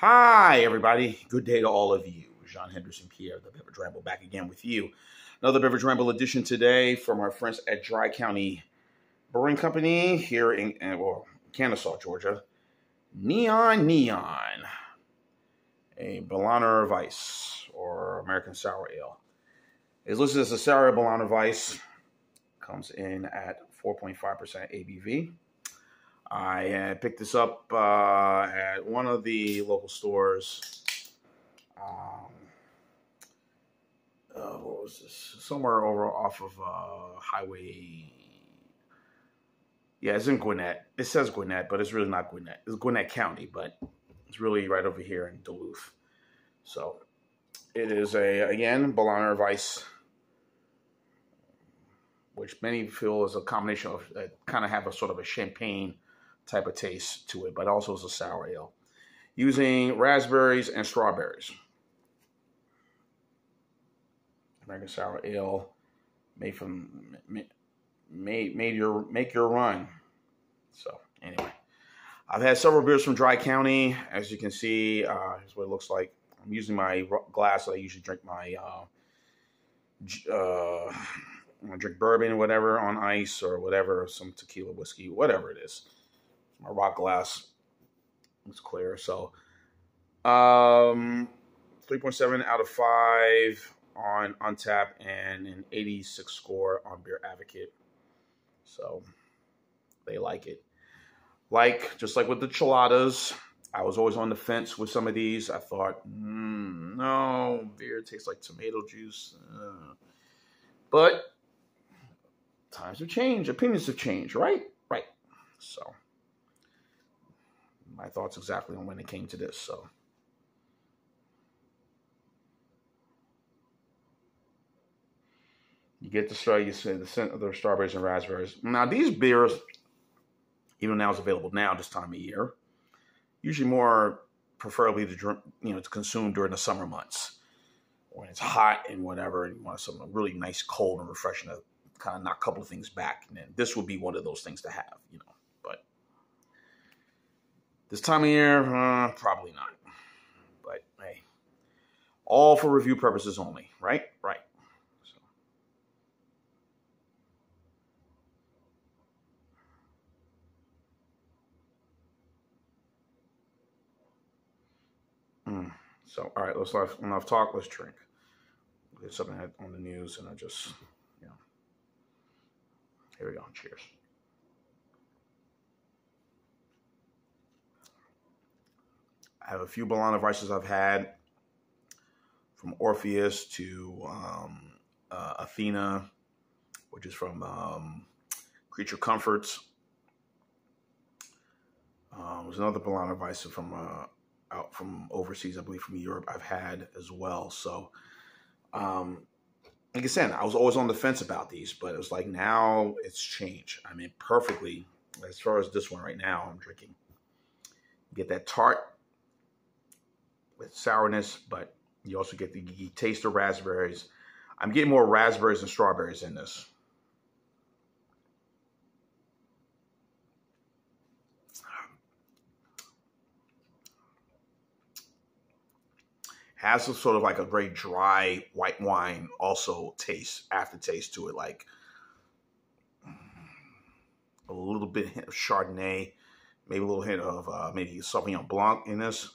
Hi, everybody. Good day to all of you. Jean Henderson Pierre, the Beverage Ramble, back again with you. Another Beverage Ramble edition today from our friends at Dry County Brewing Company here in, uh, well, Kennesaw, Georgia. Neon Neon, a Berliner Weiss or American Sour Ale. It's listed as a Sour Berliner Weiss. Comes in at 4.5% ABV. I picked this up uh, at one of the local stores. Um, uh, what was this? Somewhere over off of uh, Highway. Yeah, it's in Gwinnett. It says Gwinnett, but it's really not Gwinnett. It's Gwinnett County, but it's really right over here in Duluth. So it is a again Berliner Weiss, which many feel is a combination of uh, kind of have a sort of a champagne type of taste to it, but also is a sour ale. Using raspberries and strawberries. American sour ale made from made made your make your run. So anyway, I've had several beers from Dry County. As you can see, uh, here's what it looks like. I'm using my glass that I usually drink my uh, uh, drink bourbon or whatever on ice or whatever, some tequila whiskey, whatever it is. My rock glass is clear. So, um, 3.7 out of 5 on Untappd and an 86 score on Beer Advocate. So, they like it. Like, just like with the Cheladas, I was always on the fence with some of these. I thought, mm, no, beer tastes like tomato juice. Uh. But times have changed, opinions have changed, right? Right. So my thoughts exactly on when it came to this. So you get the straw, you see the scent of the strawberries and raspberries. Now these beers, even now it's available now this time of year, usually more preferably to drink, you know, to consume during the summer months when it's hot and whatever, and you want something really nice, cold, and refreshing to kind of knock a couple of things back. And then this would be one of those things to have, you know. This time of year, uh, probably not. But hey, all for review purposes only, right? Right. Mm. So, all right, let's enough talk. Let's drink. There's something on the news, and I just you know. here we go. Cheers. I have a few Berliner Weisses I've had from Orpheus to um, uh, Athena, which is from um, Creature Comforts. Um, there's another Berliner Weiss from uh, out from overseas, I believe from Europe. I've had as well. So um, like I said, I was always on the fence about these, but it was like now it's changed. I mean, perfectly as far as this one right now, I'm drinking. Get that tart with sourness, but you also get the taste of raspberries. I'm getting more raspberries and strawberries in this. has a sort of like a very dry white wine also taste aftertaste to it, like a little bit of Chardonnay, maybe a little hint of uh, maybe Sauvignon Blanc in this.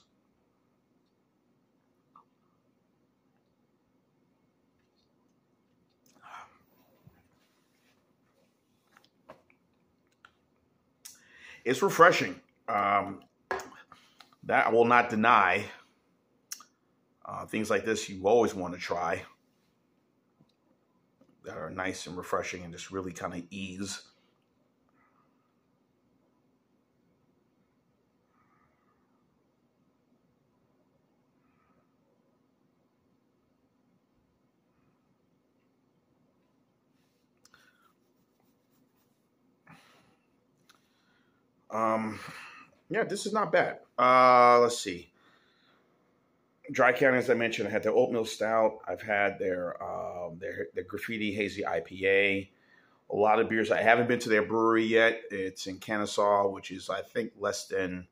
It's refreshing. Um, that I will not deny. Uh, things like this you always want to try that are nice and refreshing and just really kind of ease. Um, yeah, this is not bad. Uh, let's see. Dry County, as I mentioned, I had their oatmeal stout. I've had their um, their their graffiti hazy IPA. A lot of beers. I haven't been to their brewery yet. It's in Kennesaw, which is I think less than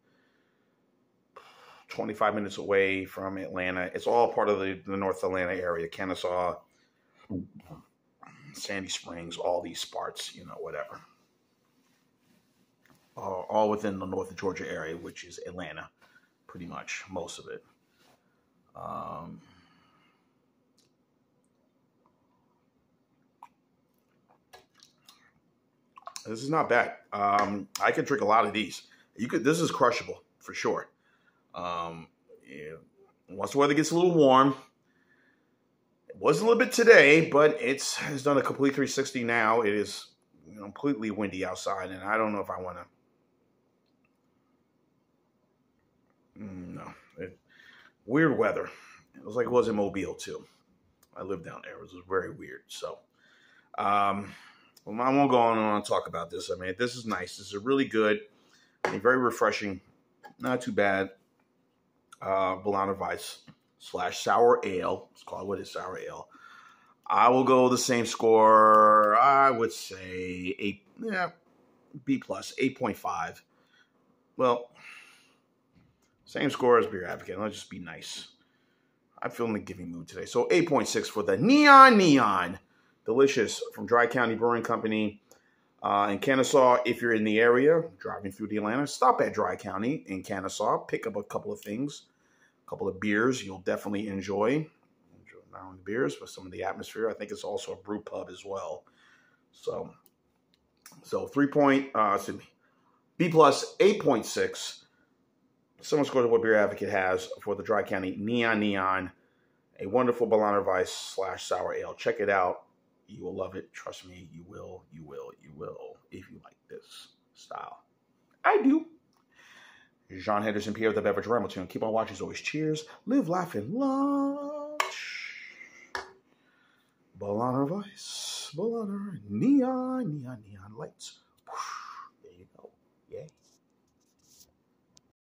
25 minutes away from Atlanta. It's all part of the, the North Atlanta area, Kennesaw, Sandy Springs, all these spots, you know, whatever. All within the North Georgia area, which is Atlanta, pretty much, most of it. Um, this is not bad. Um, I could drink a lot of these. You could. This is crushable for sure. Um, yeah. Once the weather gets a little warm, it was a little bit today, but it's it's done a complete 360 now. It is completely windy outside, and I don't know if I want to. Mm, no, it, weird weather. It was like it was in Mobile too. I lived down there. It was very weird. So, um, well, I won't go on and on and talk about this. I mean, this is nice. This is really good. Mean, very refreshing. Not too bad. Uh, Berliner Weiss slash sour ale. Let's call it what is sour ale. I will go the same score. I would say eight. Yeah, B plus, eight point five. Well, same score as Beer Advocate. Let's just be nice. I'm feeling the giving mood today. So 8.6 for the Neon Neon. Delicious from Dry County Brewing Company uh, in Kennesaw. If you're in the area, driving through the Atlanta, stop at Dry County in Kennesaw. Pick up a couple of things, a couple of beers you'll definitely enjoy. enjoy Not only beers, but some of the atmosphere. I think it's also a brew pub as well. So, so three point, uh, excuse me, B plus 8.6 similar score to what Beer Advocate has for the Dry County Neon Neon, a wonderful Berliner Weiss slash sour ale. Check it out. You will love it. Trust me, you will, you will, you will, if you like this style. I do. Jean Henderson, Pierre the Beverage Ramilton. Keep on watching as always. Cheers. Live, laugh, and lunch. Berliner Weiss. Berliner Neon, Neon, Neon lights. There you go. Yeah.